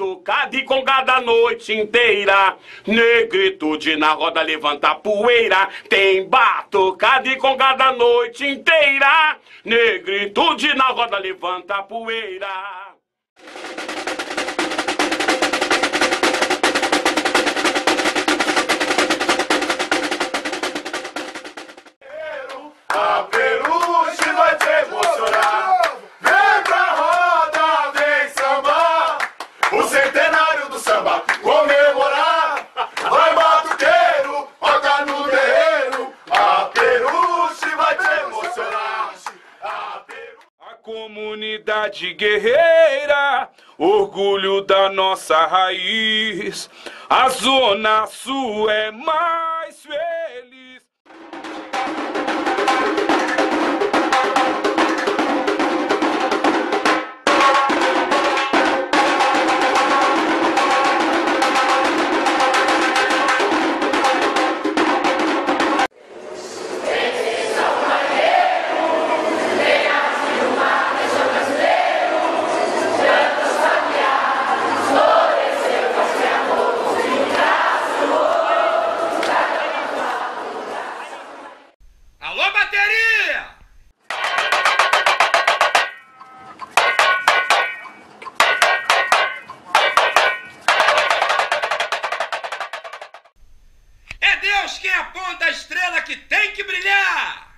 batucada e congada a noite inteira. Negritude na roda levanta poeira. Tem batucada e congada a noite inteira. Negritude na roda levanta poeira. Centenário do samba comemorar. Vai batuqueiro, toca no terreiro. A Peruche vai te emocionar. A Peru... A comunidade guerreira, orgulho da nossa raiz. A Zona Sul é mais feliz. Quem aponta a estrela que tem que brilhar!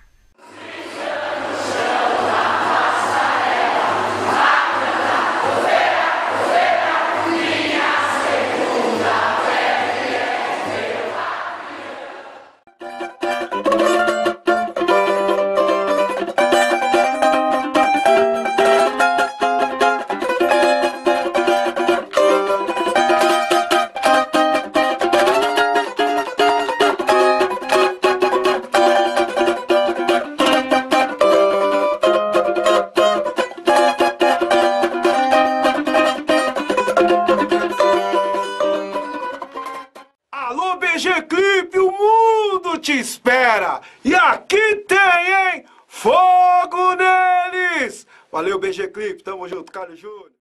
Alô, BG Clipe, o mundo te espera! E aqui tem, hein? Fogo neles! Valeu, BG Clipe, tamo junto, Carlos Júnior.